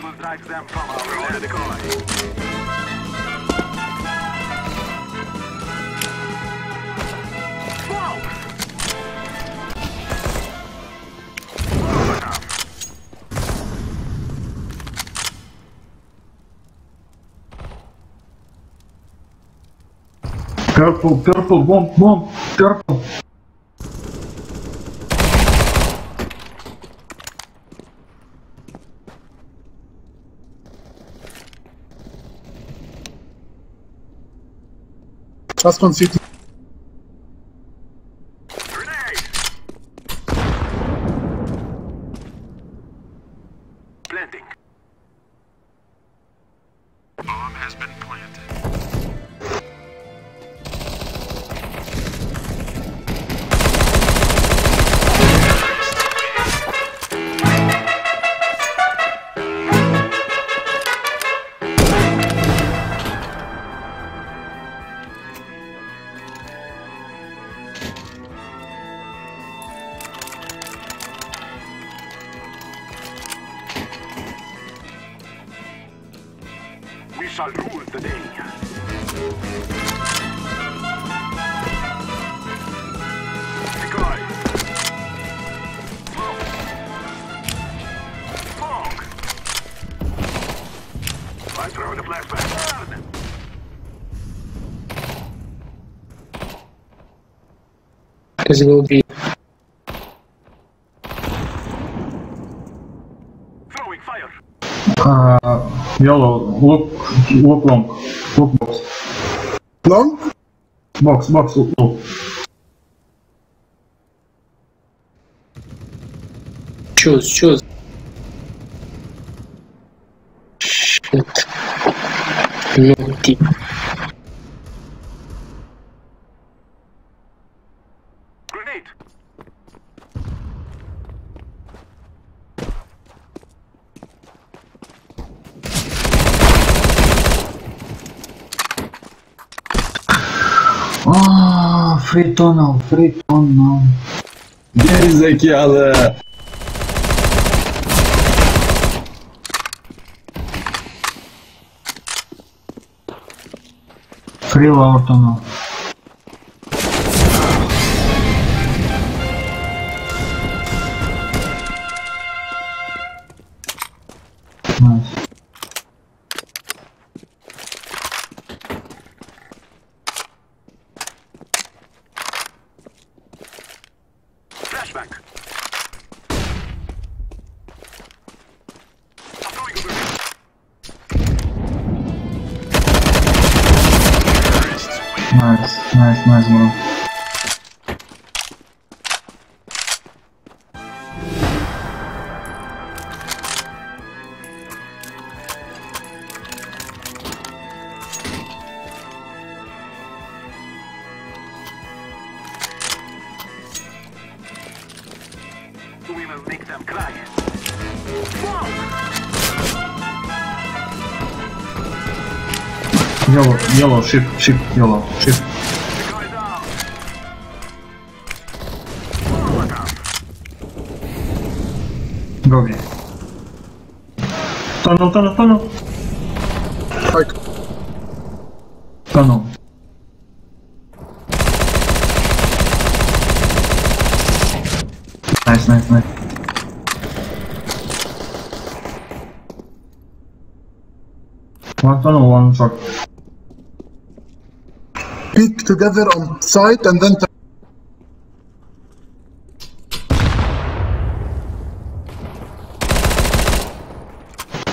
We will drive them from our land. Purple, purple, bomb, bomb, purple. Faz quando fica. Planting. Shall rule the day. Decoy. Smoke. Smoke. I throw the flashbang. Burn. Let's go B. Throwing Uh, yellow, look, look long, look box, Long? box, box, look. Choose, choose. Shit. No deep. Grenade. Ah, free tunnel, free tunnel. Gerizekalı. Free lower tunnel. Nice. Nice, nice, nice bro. We will make them cry. Yellow, yellow, shift, shift, yellow, shift. Decoy down. Forward now. Go B. Tunnel, tunnel, tunnel. Like, Tunnel. Nice, nice, nice. One tunnel, one shot. Peek together on site and then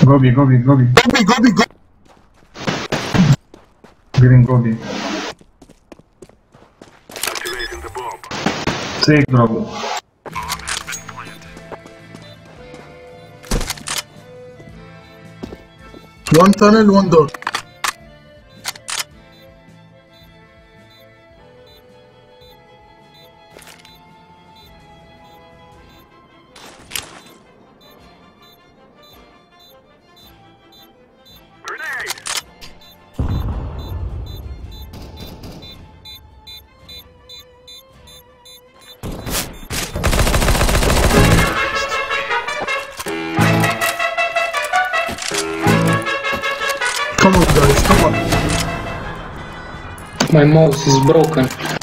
Go B, go B, go B. Gobi, Gobi, Gobi. Green, go B. Activating the bomb. Take drop. Bomb has been planted. One tunnel, one door. Guys. Come on. My mouse is broken.